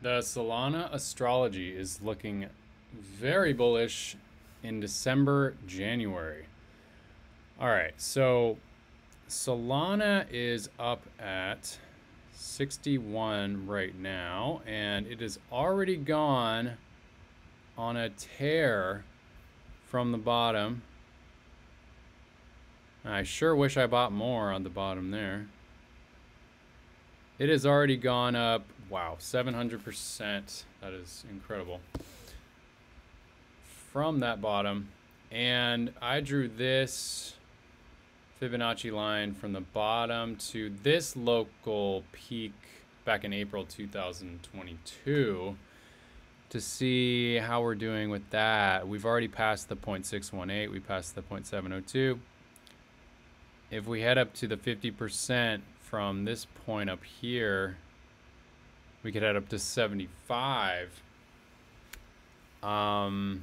The Solana astrology is looking very bullish in December, January. All right, so Solana is up at 61 right now, and it is already gone on a tear from the bottom. I sure wish I bought more on the bottom there. It has already gone up, wow, 700%. That is incredible. From that bottom. And I drew this Fibonacci line from the bottom to this local peak back in April 2022 to see how we're doing with that. We've already passed the 0.618, we passed the 0.702. If we head up to the 50% from this point up here, we could head up to 75. Um,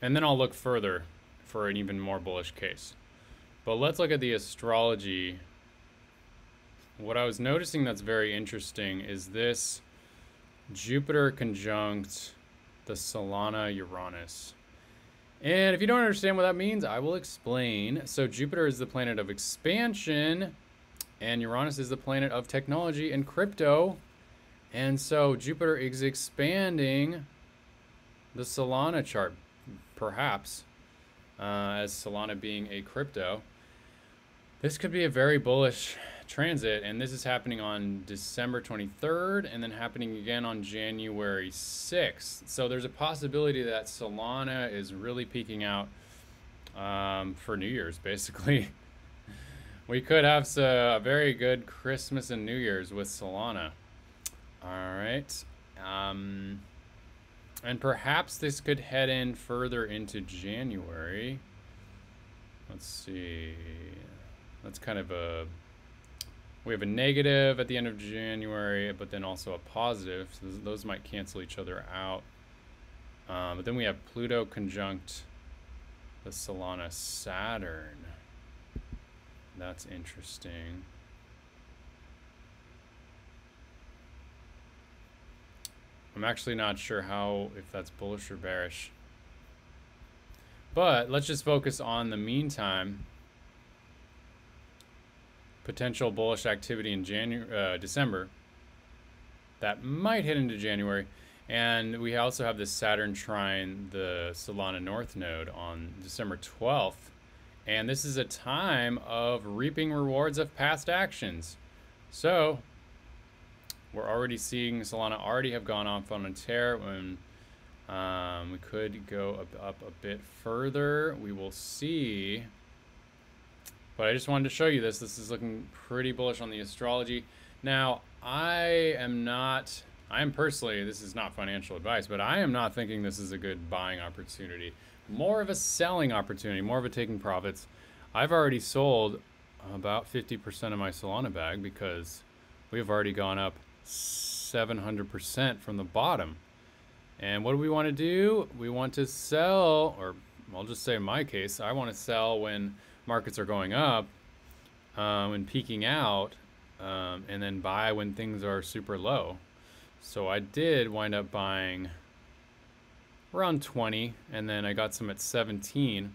and then I'll look further for an even more bullish case. But let's look at the astrology. What I was noticing that's very interesting is this Jupiter conjunct the Solana Uranus. And if you don't understand what that means, I will explain. So Jupiter is the planet of expansion, and Uranus is the planet of technology and crypto. And so Jupiter is expanding the Solana chart, perhaps, uh, as Solana being a crypto. This could be a very bullish transit, and this is happening on December 23rd and then happening again on January 6th. So there's a possibility that Solana is really peaking out um, for New Year's, basically. we could have a very good Christmas and New Year's with Solana. All right. Um, and perhaps this could head in further into January. Let's see. That's kind of a we have a negative at the end of January, but then also a positive. So those might cancel each other out. Um, but then we have Pluto conjunct the Solana Saturn. That's interesting. I'm actually not sure how, if that's bullish or bearish. But let's just focus on the meantime potential bullish activity in January, uh, December that might hit into January. And we also have this Saturn trine the Solana North node on December 12th. And this is a time of reaping rewards of past actions. So we're already seeing Solana already have gone off on a tear when um, we could go up, up a bit further. We will see but I just wanted to show you this. This is looking pretty bullish on the astrology. Now, I am not, I am personally, this is not financial advice, but I am not thinking this is a good buying opportunity. More of a selling opportunity, more of a taking profits. I've already sold about 50% of my Solana bag because we've already gone up 700% from the bottom. And what do we want to do? We want to sell, or I'll just say in my case, I want to sell when markets are going up um, and peaking out, um, and then buy when things are super low. So I did wind up buying around 20, and then I got some at 17,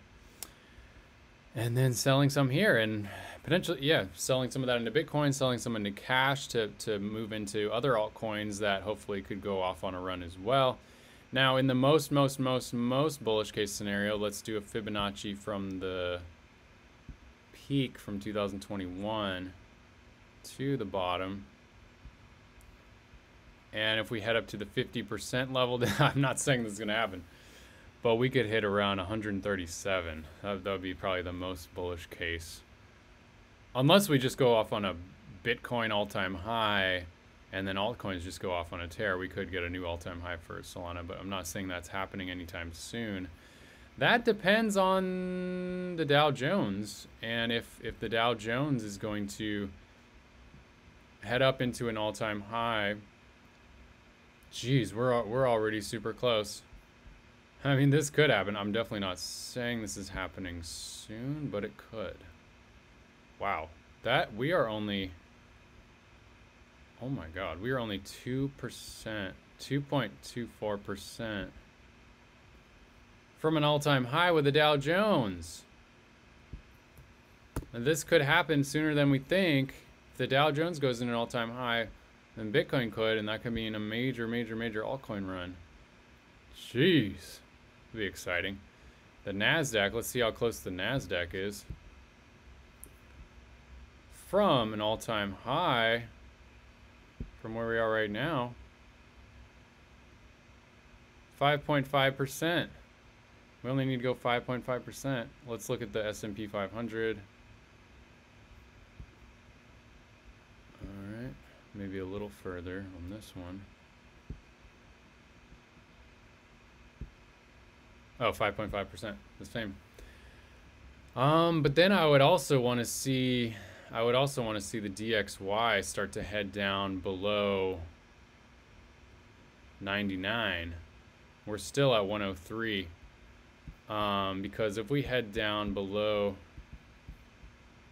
and then selling some here, and potentially, yeah, selling some of that into Bitcoin, selling some into cash to, to move into other altcoins that hopefully could go off on a run as well. Now, in the most, most, most, most bullish case scenario, let's do a Fibonacci from the peak from 2021 to the bottom. And if we head up to the 50% level, I'm not saying this is going to happen, but we could hit around 137. That, that would be probably the most bullish case. Unless we just go off on a Bitcoin all-time high and then altcoins just go off on a tear, we could get a new all-time high for Solana, but I'm not saying that's happening anytime soon. That depends on the Dow Jones, and if if the Dow Jones is going to head up into an all-time high. Geez, we're we're already super close. I mean, this could happen. I'm definitely not saying this is happening soon, but it could. Wow, that we are only. Oh my God, we are only two percent, 2.24% from an all-time high with the Dow Jones. And this could happen sooner than we think. If the Dow Jones goes in an all-time high, then Bitcoin could, and that could be in a major, major, major altcoin run. Jeez. It'd be exciting. The NASDAQ, let's see how close the NASDAQ is. From an all-time high, from where we are right now, 5.5%. We only need to go 5.5%. Let's look at the S&P 500. All right, maybe a little further on this one. Oh, 5.5%. The same. Um, but then I would also want to see, I would also want to see the DXY start to head down below 99. We're still at 103. Um, because if we head down below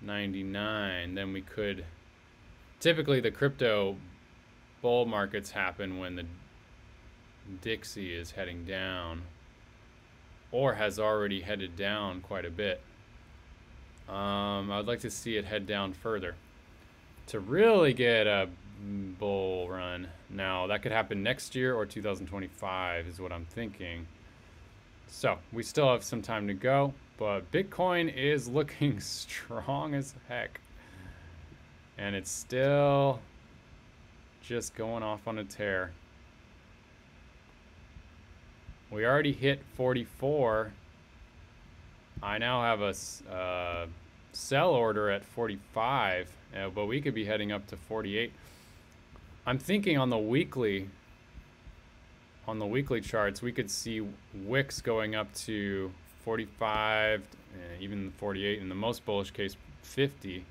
99, then we could, typically the crypto bull markets happen when the Dixie is heading down or has already headed down quite a bit. Um, I'd like to see it head down further to really get a bull run. Now, that could happen next year or 2025 is what I'm thinking. So, we still have some time to go, but Bitcoin is looking strong as heck. And it's still just going off on a tear. We already hit 44. I now have a uh, sell order at 45, uh, but we could be heading up to 48. I'm thinking on the weekly, on the weekly charts, we could see wicks going up to 45, uh, even 48, in the most bullish case, 50,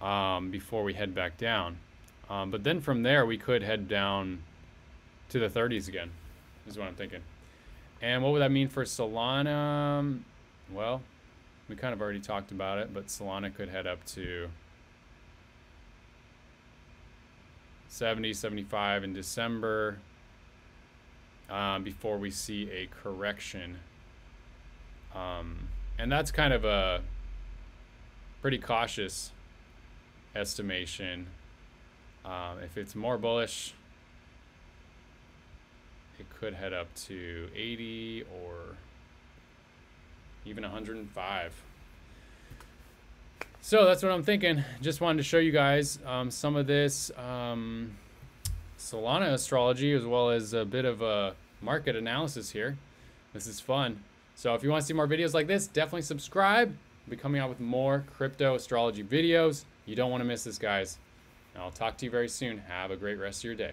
um, before we head back down. Um, but then from there, we could head down to the 30s again is what I'm thinking. And what would that mean for Solana? Well, we kind of already talked about it, but Solana could head up to 70, 75 in December um, before we see a correction. Um, and that's kind of a pretty cautious estimation. Um, if it's more bullish, it could head up to 80 or even 105. So that's what I'm thinking. Just wanted to show you guys um, some of this um, Solana astrology as well as a bit of a market analysis here. This is fun. So if you want to see more videos like this, definitely subscribe. I'll be coming out with more crypto astrology videos. You don't want to miss this, guys. I'll talk to you very soon. Have a great rest of your day.